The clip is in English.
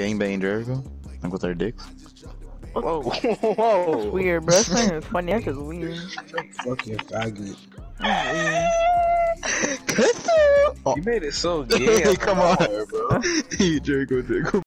Gangbang Jericho. Like with our dicks. Whoa, whoa, That's weird, bro. That's not even funny. That's just weird. Fucking faggot. Oh, You made it so gay. come on. bro. Jericho, Jericho.